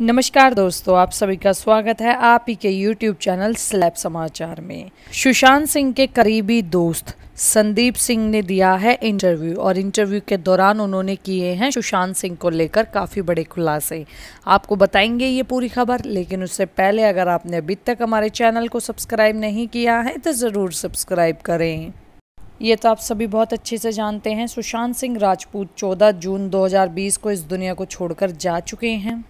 नमस्कार दोस्तों, आप सभी का स्वागत है आप ही के YouTube चैनल स्लैब समाचार में। सुशांत सिंह के करीबी दोस्त संदीप सिंह ने दिया है इंटरव्यू और इंटरव्यू के दौरान उन्होंने किए हैं सुशांत सिंह को लेकर काफ़ी बड़े खुलासे। आपको बताएँगे ये पूरी खबर, लेकिन उससे पहले अगर आपने अभी तक हमारे चैनल को सब्सक्राइब नहीं किया है तो ज़रूर सब्सक्राइब करें। ये तो आप सभी बहुत अच्छे से जानते हैं, सुशांत सिंह राजपूत 14 जून 2020 को इस दुनिया को छोड़कर जा चुके हैं।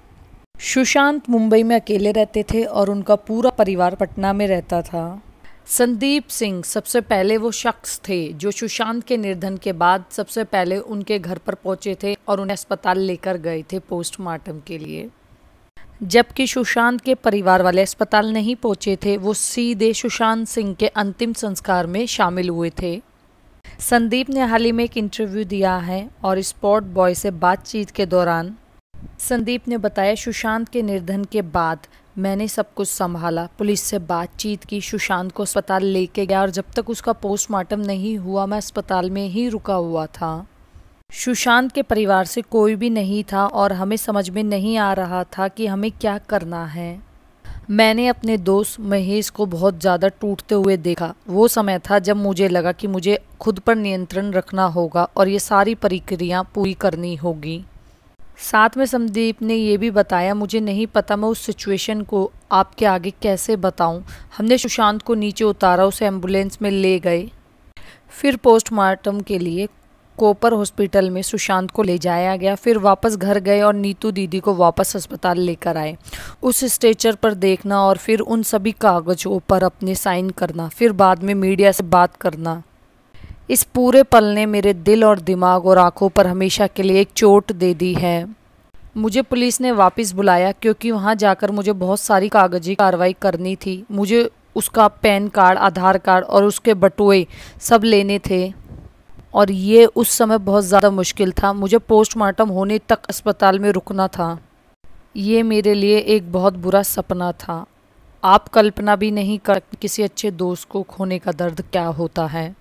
सुशांत मुंबई में अकेले रहते थे और उनका पूरा परिवार पटना में रहता था। संदीप सिंह सबसे पहले वो शख्स थे जो सुशांत के निर्धन के बाद सबसे पहले उनके घर पर पहुँचे थे और उन्हें अस्पताल लेकर गए थे पोस्टमार्टम के लिए। जबकि सुशांत के परिवार वाले अस्पताल नहीं पहुँचे थे, वो सीधे सुशांत सिंह के अंतिम संस्कार में शामिल हुए थे। संदीप ने हाल ही में एक इंटरव्यू दिया है और स्पॉट बॉय से बातचीत के दौरान संदीप ने बताया, सुशांत के निर्धन के बाद मैंने सब कुछ संभाला। पुलिस से बातचीत की, सुशांत को अस्पताल लेके गया और जब तक उसका पोस्टमार्टम नहीं हुआ, मैं अस्पताल में ही रुका हुआ था। सुशांत के परिवार से कोई भी नहीं था और हमें समझ में नहीं आ रहा था कि हमें क्या करना है। मैंने अपने दोस्त महेश को बहुत ज़्यादा टूटते हुए देखा। वो समय था जब मुझे लगा कि मुझे खुद पर नियंत्रण रखना होगा और ये सारी प्रक्रिया पूरी करनी होगी। साथ में संदीप ने ये भी बताया, मुझे नहीं पता मैं उस सिचुएशन को आपके आगे कैसे बताऊँ। हमने सुशांत को नीचे उतारा, उसे एंबुलेंस में ले गए। फिर पोस्टमार्टम के लिए कोपर हॉस्पिटल में सुशांत को ले जाया गया। फिर वापस घर गए और नीतू दीदी को वापस अस्पताल लेकर आए। उस स्टेचर पर देखना और फिर उन सभी कागजों पर अपने साइन करना। फिर बाद में मीडिया से बात करना। इस पूरे पल ने मेरे दिल और दिमाग और आँखों पर हमेशा के लिए एक चोट दे दी है। मुझे पुलिस ने वापस बुलाया क्योंकि वहाँ जाकर मुझे बहुत सारी कागज़ी कार्रवाई करनी थी। मुझे उसका पैन कार्ड, आधार कार्ड और उसके बटुए सब लेने थे और ये उस समय बहुत ज़्यादा मुश्किल था। मुझे पोस्टमार्टम होने तक अस्पताल में रुकना था। ये मेरे लिए एक बहुत बुरा सपना था। आप कल्पना भी नहीं कर किसी अच्छे दोस्त को खोने का दर्द क्या होता है।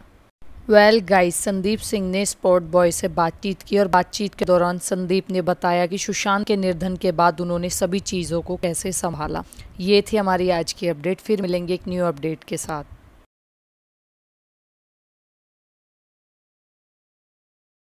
वेल गाइस संदीप सिंह ने स्पोर्ट बॉय से बातचीत की और बातचीत के दौरान संदीप ने बताया कि सुशांत के निर्धन के बाद उन्होंने सभी चीज़ों को कैसे संभाला। ये थी हमारी आज की अपडेट फिर मिलेंगे एक न्यू अपडेट के साथ।